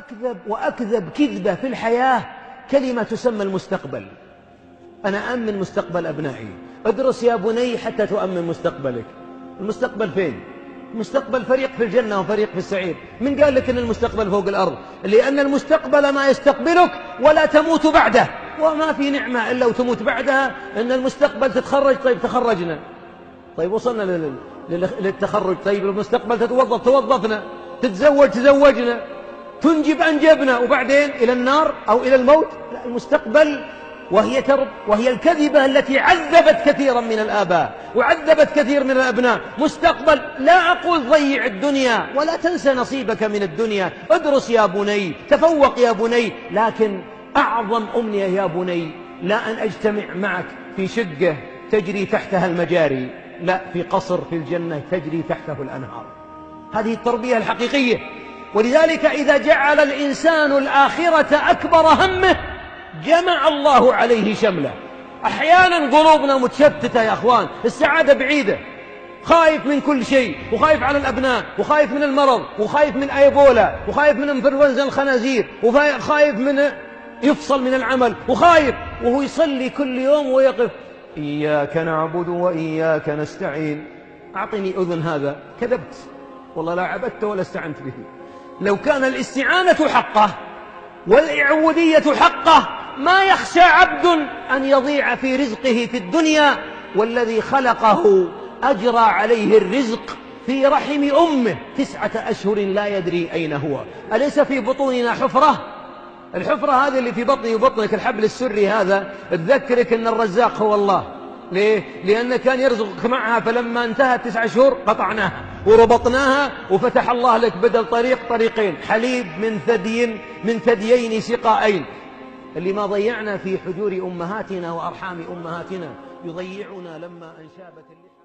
أكذب وأكذب كذبة في الحياة كلمة تسمى المستقبل. أنا أمن مستقبل أبنائي. أدرس يا بني حتى تؤمن مستقبلك. المستقبل فين؟ المستقبل فريق في الجنة وفريق في السعير. من قال لك أن المستقبل فوق الأرض؟ لأن المستقبل ما يستقبلك ولا تموت بعده. وما في نعمة إلا وتموت بعدها. أن المستقبل تتخرج طيب تخرجنا. طيب وصلنا للتخرج. طيب المستقبل تتوظف توظفنا. تتزوج تزوجنا. تنجب أنجبنا وبعدين إلى النار أو إلى الموت؟ لا المستقبل وهي ترب وهي الكذبة التي عذبت كثيرا من الآباء وعذبت كثير من الأبناء. مستقبل لا أقول ضيع الدنيا ولا تنسى نصيبك من الدنيا. ادرس يا بني تفوق يا بني لكن أعظم أمنية يا بني لا أن أجتمع معك في شقة تجري تحتها المجاري لا في قصر في الجنة تجري تحته الأنهار. هذه التربية الحقيقية. ولذلك إذا جعل الإنسان الآخرة أكبر همه جمع الله عليه شمله. أحيانا قلوبنا متشتتة يا أخوان السعادة بعيدة. خايف من كل شيء وخايف على الأبناء وخايف من المرض وخايف من أيبولا وخايف من إنفلونزا الخنازير وخايف من يفصل من العمل وخايف وهو يصلي كل يوم ويقف إياك نعبد وإياك نستعين. أعطني أذن هذا كذبت. والله لا عبدت ولا استعنت به. لو كان الاستعانة حقه والعبودية حقه ما يخشى عبد أن يضيع في رزقه في الدنيا والذي خلقه أجرى عليه الرزق في رحم أمه. تسعة أشهر لا يدري أين هو. أليس في بطوننا حفرة؟ الحفرة هذه اللي في بطني وبطنك الحبل السري هذا. تذكرك أن الرزاق هو الله. ليه؟ لأنه كان يرزقك معها فلما انتهت تسعة شهور قطعناها وربطناها وفتح الله لك بدل طريق طريقين حليب من ثدي من ثديين سقائين اللي ما ضيعنا في حجور أمهاتنا وأرحام أمهاتنا يضيعنا لما أنشابت اللحى